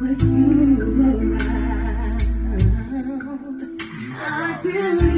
with you around. I feel.